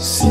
Sim.